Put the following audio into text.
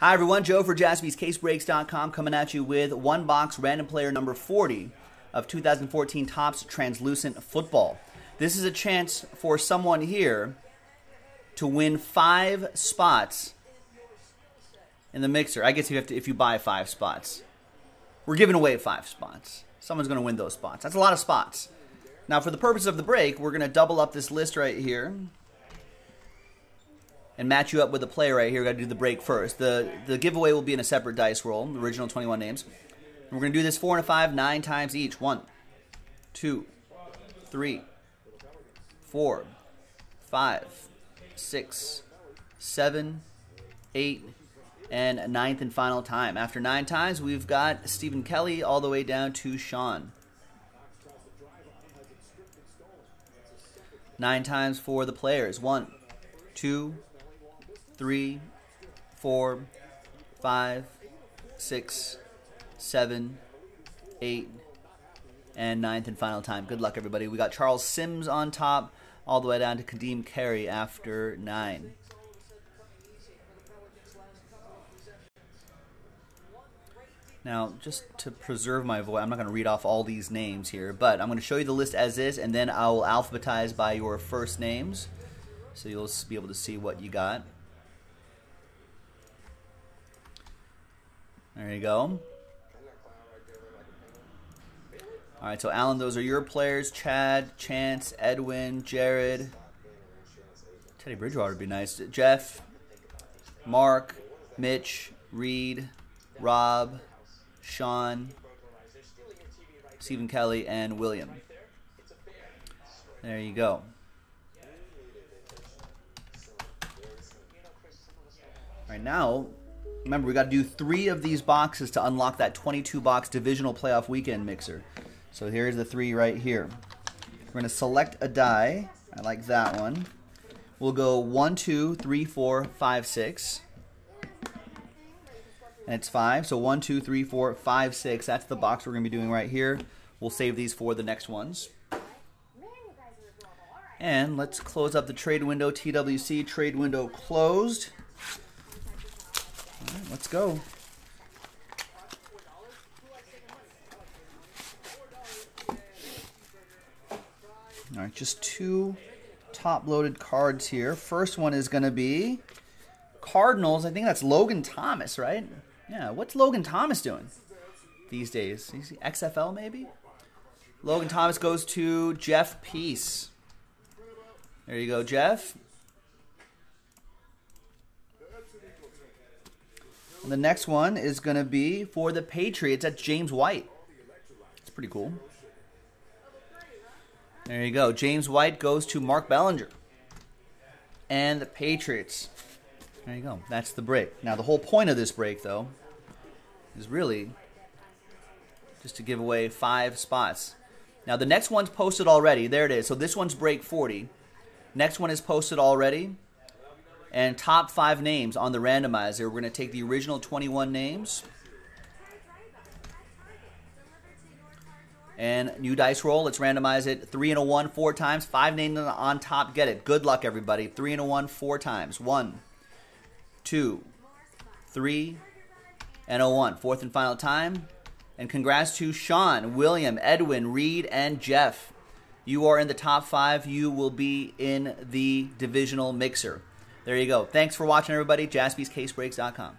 Hi, everyone. Joe for jaspyscasebreaks.com coming at you with one box random player number 40 of 2014 Topps Translucent Football. This is a chance for someone here to win five spots in the mixer. I guess you have to if you buy five spots. We're giving away five spots. Someone's going to win those spots. That's a lot of spots. Now, for the purpose of the break, we're going to double up this list right here and match you up with a player right here. We've got to do the break first. The the giveaway will be in a separate dice roll, original 21 names. And we're going to do this four and a five, nine times each. One, two, three, four, five, six, seven, eight, and ninth and final time. After nine times, we've got Stephen Kelly all the way down to Sean. Nine times for the players. One, two, three, four, five, six, seven, eight, and ninth and final time. Good luck, everybody. We got Charles Sims on top, all the way down to Ka'Deem Carey after nine. Now, just to preserve my voice, I'm not going to read off all these names here, but I'm going to show you the list as is, and then I'll alphabetize by your first names, so you'll be able to see what you got. There you go. All right, so Alan, those are your players. Chad, Chance, Edwin, Jared. Teddy Bridgewater would be nice. Jeff, Mark, Mitch, Reed, Rob, Sean, Stephen Kelly, and William. There you go. All right, now remember, we got to do three of these boxes to unlock that 22 box divisional playoff weekend mixer. So here's the three right here. We're going to select a die. I like that one. We'll go one, two, three, four, five, six. And it's five. So one, two, three, four, five, six. That's the box we're going to be doing right here. We'll save these for the next ones. And let's close up the trade window. TWC trade window closed let's go. All right, just two top-loaded cards here. First one is going to be Cardinals. I think that's Logan Thomas, right? Yeah, what's Logan Thomas doing these days? XFL maybe? Logan Thomas goes to Jeff Peace. There you go, Jeff. The next one is going to be for the Patriots. That's James White. It's pretty cool. There you go. James White goes to Mark Bellinger. And the Patriots. There you go. That's the break. Now, the whole point of this break, though, is really just to give away five spots. Now, the next one's posted already. There it is. So this one's break 40. Next one is posted already and top five names on the randomizer. We're going to take the original 21 names. And new dice roll. Let's randomize it. Three and a one, four times. Five names on top. Get it. Good luck, everybody. Three and a one, four times. One, two, three, and a one. Fourth and final time. And congrats to Sean, William, Edwin, Reed, and Jeff. You are in the top five. You will be in the divisional mixer. There you go. Thanks for watching, everybody. JaspysCaseBreaks.com.